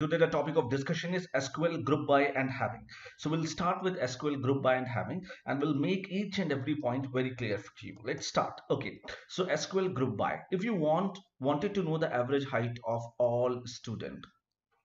Today the topic of discussion is SQL group by and having. So we'll start with SQL group by and having and we'll make each and every point very clear for you. Let's start. Okay. So SQL group by. If you want wanted to know the average height of all student,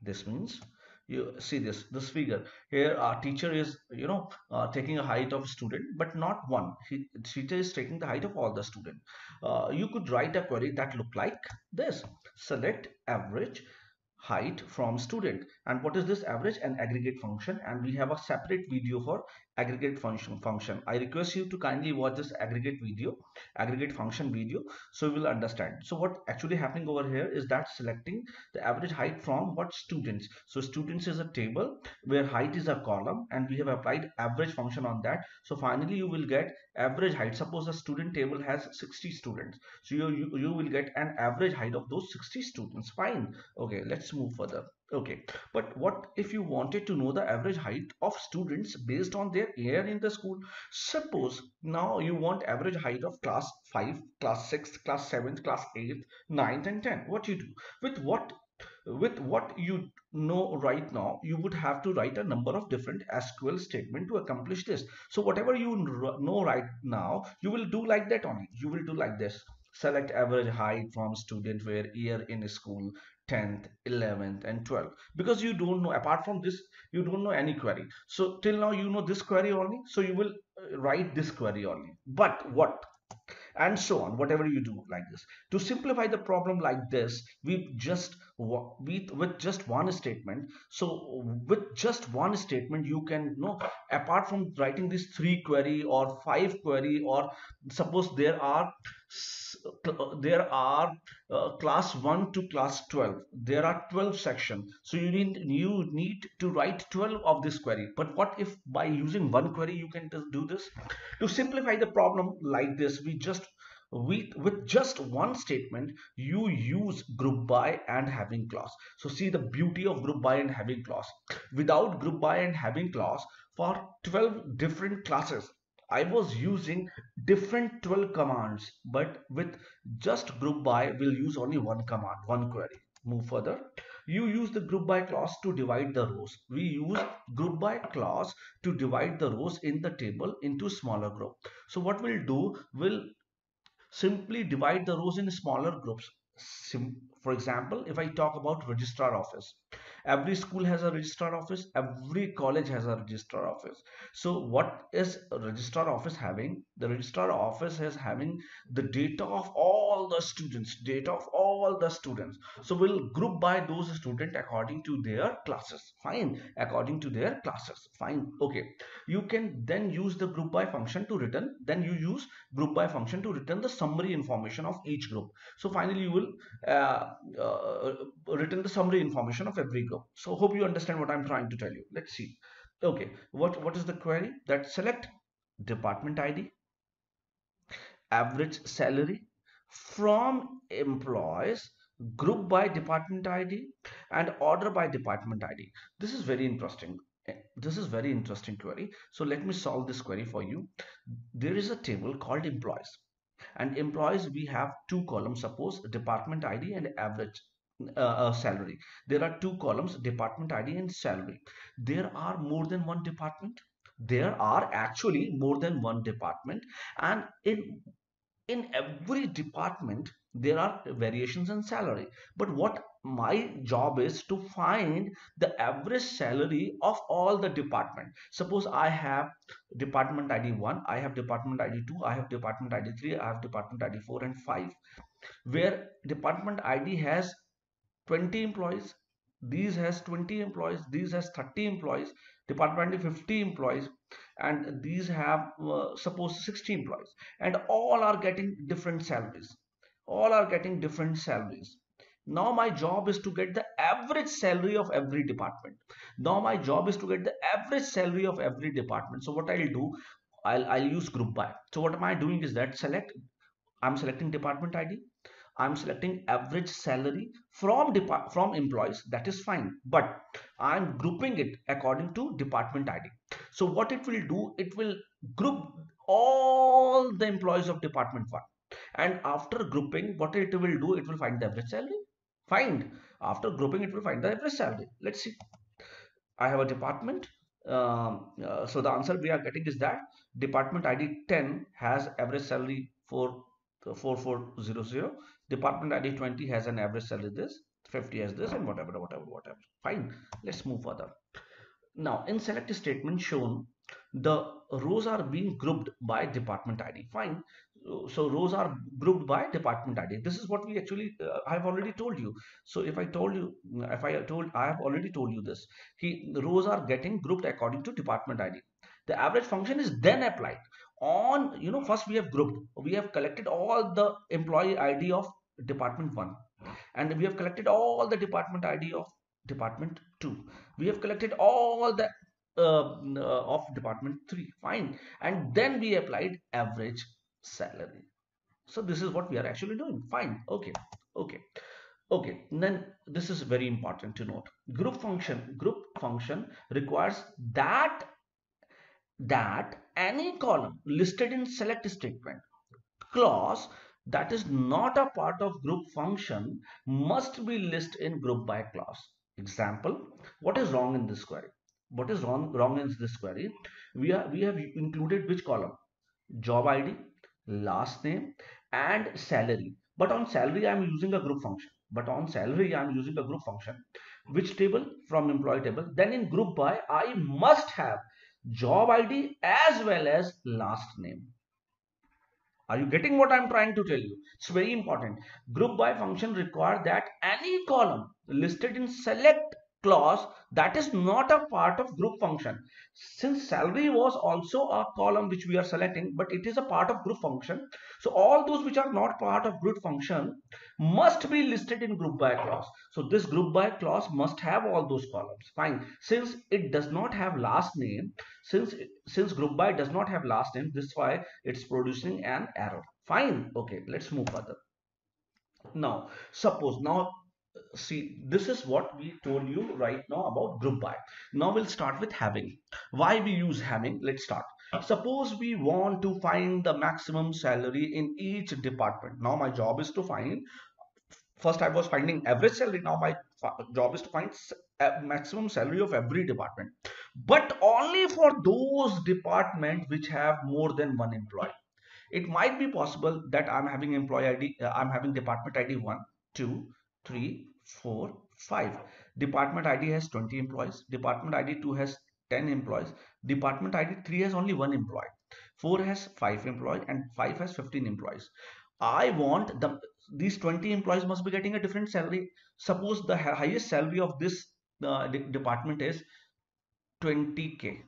this means you see this this figure here our teacher is you know uh, taking a height of student but not one he teacher is taking the height of all the student uh, you could write a query that look like this select average height from student. And what is this average? And aggregate function. And we have a separate video for aggregate function function. I request you to kindly watch this aggregate video aggregate function video so you will understand. So what actually happening over here is that selecting the average height from what students. So students is a table where height is a column and we have applied average function on that. So finally you will get average height. Suppose a student table has 60 students. So you, you you will get an average height of those 60 students. Fine. Okay let's move further okay. But what if you wanted to know the average height of students based on their year in the school? Suppose now you want average height of class 5 class 6 class 7 class 8 9 and 10 what you do? With what with what you know right now you would have to write a number of different sql statement to accomplish this. So whatever you know right now you will do like that only. You will do like this. Select average height from student where year in school 10th 11th and 12th because you don't know apart from this you don't know any query. So till now you know this query only so you will uh, write this query only. But what? And so on whatever you do like this. To simplify the problem like this we just we with just one statement so with just one statement you can know apart from writing this three query or five query or suppose there are there are uh, class 1 to class 12 there are 12 sections so you need you need to write 12 of this query. But what if by using one query you can just do this? To simplify the problem like this we just with with just one statement you use group by and having clause. So see the beauty of group by and having clause. Without group by and having clause for 12 different classes I was using different 12 commands but with just group by we'll use only one command one query. Move further. You use the group by clause to divide the rows. We use group by clause to divide the rows in the table into smaller group. So what we'll do we'll simply divide the rows in smaller groups for example if i talk about registrar office every school has a registrar office every college has a registrar office. So what is registrar office having? The registrar office is having the data of all the students data of all the students. So we'll group by those students according to their classes. Fine according to their classes. Fine okay you can then use the group by function to return. Then you use group by function to return the summary information of each group. So finally you will uh, uh, return the summary information of every group. So hope you understand what i'm trying to tell you. Let's see. Okay. What what is the query? That select department id average salary from employees group by department id and order by department id this is very interesting this is very interesting query. So let me solve this query for you. There is a table called employees. And employees we have two columns. Suppose department id and average uh, uh, salary. There are two columns department id and salary. There are more than one department. There are actually more than one department. And in in every department there are variations in salary. But what my job is to find the average salary of all the department. Suppose i have department id 1 i have department id 2 i have department id 3 i have department id 4 and 5 where department id has 20 employees these has 20 employees these has 30 employees department 50 employees and these have uh, suppose 60 employees and all are getting different salaries. All are getting different salaries. Now my job is to get the average salary of every department. Now my job is to get the average salary of every department. So what i'll do i'll, I'll use group by so what am i doing is that select i'm selecting department id i'm selecting average salary from depart from employees. That is fine. But i'm grouping it according to department id so what it will do it will group all the employees of department 1 and after grouping what it will do it will find the average salary find After grouping, it will find the average salary. Let's see. I have a department. Um, uh, so the answer we are getting is that department ID 10 has average salary for 4400. Department ID 20 has an average salary this, 50 has this, and whatever, whatever, whatever. Fine. Let's move further. Now, in select statement shown, the rows are being grouped by department ID. Fine. So rows are grouped by department ID. This is what we actually, uh, I have already told you. So if I told you, if I told, I have already told you this. He, rows are getting grouped according to department ID. The average function is then applied on, you know, first we have grouped. We have collected all the employee ID of department 1 and we have collected all the department ID of department 2 we have collected all the uh, uh, of department 3 fine. And then we applied average salary. So this is what we are actually doing. Fine. Okay. Okay. Okay. Then this is very important to note. Group function group function requires that that any column listed in select statement clause that is not a part of group function must be listed in group by clause example what is wrong in this query? What is wrong wrong in this query? We are we have included which column? Job id last name and salary. But on salary i am using a group function. But on salary i am using a group function. Which table? From employee table. Then in group by i must have job id as well as last name are you getting what i'm trying to tell you? It's very important. Group by function require that any column listed in select clause that is not a part of group function. Since salary was also a column which we are selecting but it is a part of group function. So all those which are not part of group function must be listed in group by clause. So this group by clause must have all those columns. Fine. Since it does not have last name since since group by does not have last name this is why it's producing an error. Fine. Okay. Let's move further. Now suppose now see this is what we told you right now about group by now we'll start with having. Why we use having? Let's start. Suppose we want to find the maximum salary in each department. Now my job is to find first i was finding average salary now my job is to find maximum salary of every department. But only for those departments which have more than one employee. It might be possible that i'm having employee id uh, i'm having department id 1 2 3, 4, 5. Department ID has 20 employees. Department ID 2 has 10 employees. Department ID 3 has only one employee. 4 has 5 employees and 5 has 15 employees. I want the these 20 employees must be getting a different salary. Suppose the highest salary of this uh, de department is 20k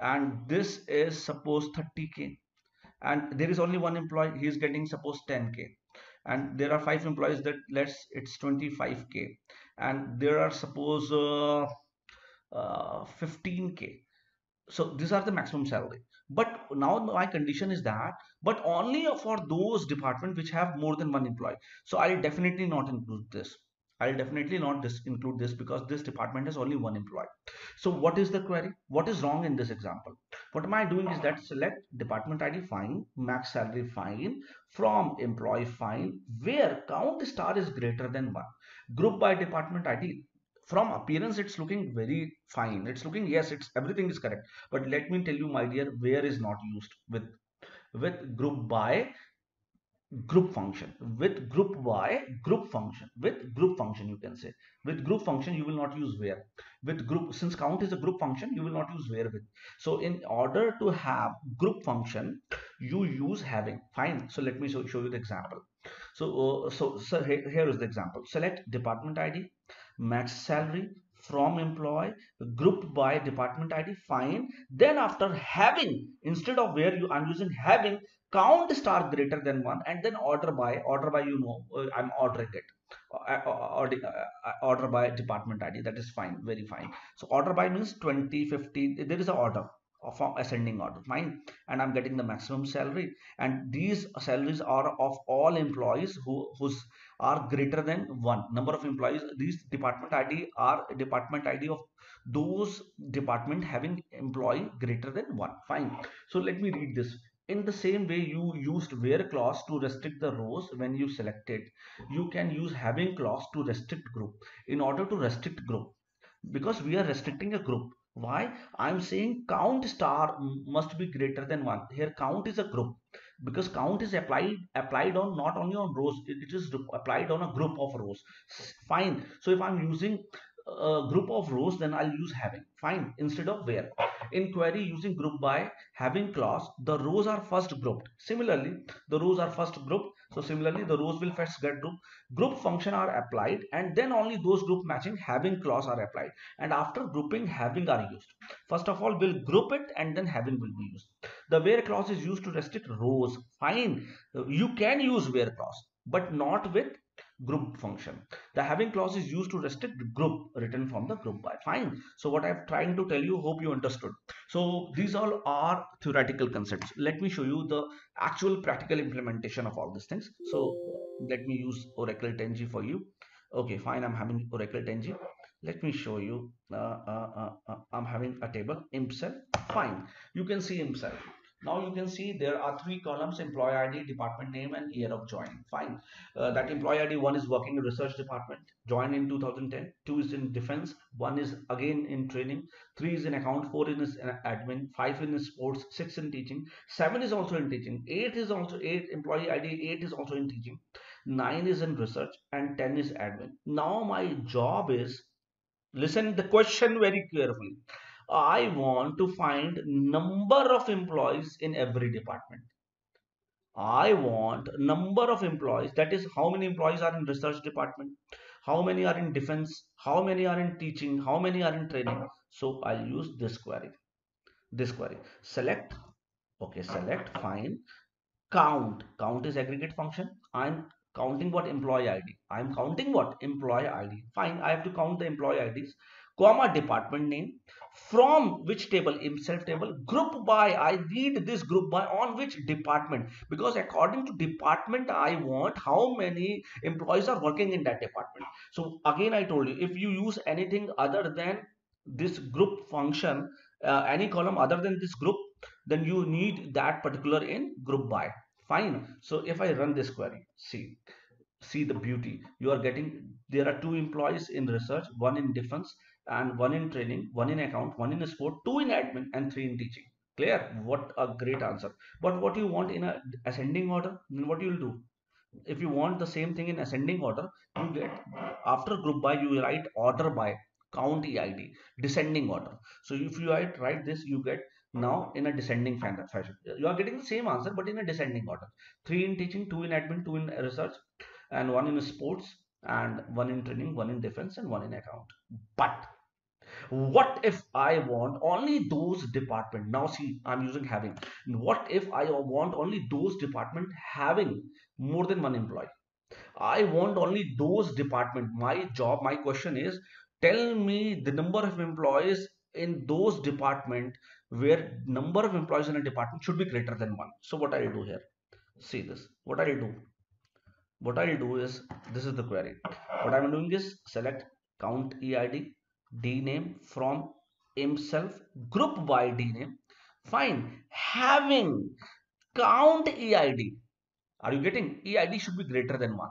and this is suppose 30k and there is only one employee he is getting suppose 10k and there are five employees that let's it's 25k and there are suppose uh, uh, 15k so these are the maximum salary. But now my condition is that but only for those department which have more than one employee. So i'll definitely not include this I'll definitely not include this because this department has only one employee. So what is the query? What is wrong in this example? What am I doing is that select department ID fine, max salary fine, from employee fine, where count star is greater than one. Group by department ID. From appearance, it's looking very fine. It's looking, yes, it's everything is correct. But let me tell you, my dear, where is not used with with group by group function. With group by group function. With group function you can say. With group function you will not use where. With group since count is a group function you will not use where with. So in order to have group function you use having. Fine. So let me show, show you the example. So uh, so so here, here is the example. Select department id max salary from employee grouped by department id fine. Then after having instead of where you i'm using having count star greater than one and then order by order by you know uh, i'm ordering it. Uh, uh, order by department id that is fine very fine. So order by means 20 50 there is an order of ascending order fine. And i'm getting the maximum salary. And these salaries are of all employees who whose are greater than one. Number of employees these department id are department id of those department having employee greater than one fine. So let me read this in the same way you used where clause to restrict the rows when you selected. You can use having clause to restrict group in order to restrict group. Because we are restricting a group. Why? I'm saying count star must be greater than one. Here count is a group. Because count is applied applied on not only on rows it is applied on a group of rows. Fine. So if i'm using a group of rows then i'll use having. Fine. Instead of where. In query using group by having clause the rows are first grouped. Similarly the rows are first grouped. So similarly the rows will first get grouped. Group function are applied and then only those group matching having clause are applied. And after grouping having are used. First of all we'll group it and then having will be used. The where clause is used to restrict rows. Fine. You can use where clause but not with group function. The having clause is used to restrict group written from the group by. Fine. So what i'm trying to tell you hope you understood. So these all are theoretical concepts. Let me show you the actual practical implementation of all these things. So let me use oracle 10g for you. Okay fine. I'm having oracle 10g let me show you. Uh, uh, uh, uh i'm having a table himself fine. You can see himself now you can see there are three columns employee id department name and year of joining fine. Uh, that employee id one is working in research department joined in 2010 two is in defense one is again in training three is in account four is in admin five in sports six in teaching seven is also in teaching eight is also eight employee id eight is also in teaching nine is in research and 10 is admin. Now my job is listen the question very carefully I want to find number of employees in every department. I want number of employees that is how many employees are in research department how many are in defense how many are in teaching how many are in training. So I'll use this query this query. Select okay select fine count. Count is aggregate function. I'm counting what employee ID I'm counting what employee ID fine I have to count the employee IDs comma department name from which table himself table group by i need this group by on which department. Because according to department i want how many employees are working in that department. So again i told you if you use anything other than this group function uh, any column other than this group then you need that particular in group by. Fine. So if i run this query see see the beauty. You are getting there are two employees in research one in defense and one in training, one in account, one in sport, two in admin, and three in teaching. Clear? What a great answer. But what you want in a ascending order, then what you will do? If you want the same thing in ascending order, you get after group by you write order by count EID, descending order. So if you write, write this, you get now in a descending fashion. You are getting the same answer, but in a descending order. Three in teaching, two in admin, two in research, and one in sports, and one in training, one in defense, and one in account. But what if i want only those department? Now see i'm using having. What if i want only those department having more than one employee? I want only those department. My job my question is tell me the number of employees in those department where number of employees in a department should be greater than one. So what i'll do here see this. What i'll do what i'll do is this is the query. What i'm doing is select count eid dname from himself group by dname fine. Having count eid are you getting? Eid should be greater than 1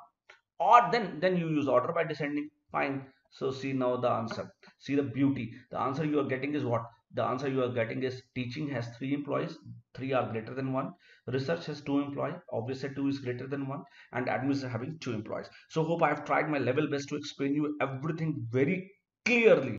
or then then you use order by descending. Fine. So see now the answer. See the beauty. The answer you are getting is what? The answer you are getting is teaching has three employees. Three are greater than one. Research has two employees. Obviously two is greater than one. And admin is having two employees. So hope i have tried my level best to explain you everything very clearly